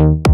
you